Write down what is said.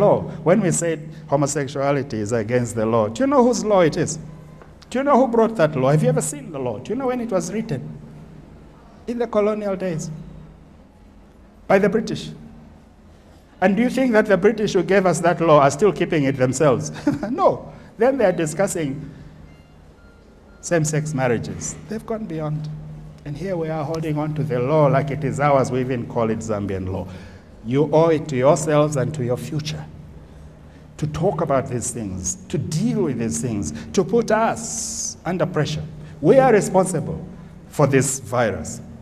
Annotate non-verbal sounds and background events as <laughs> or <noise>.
law. When we said homosexuality is against the law, do you know whose law it is? Do you know who brought that law? Have you ever seen the law? Do you know when it was written? In the colonial days. By the British. And do you think that the British who gave us that law are still keeping it themselves? <laughs> no. Then they're discussing same sex marriages. They've gone beyond. And here we are holding on to the law like it is ours. We even call it Zambian law. You owe it to yourselves and to your future to talk about these things, to deal with these things, to put us under pressure. We are responsible for this virus.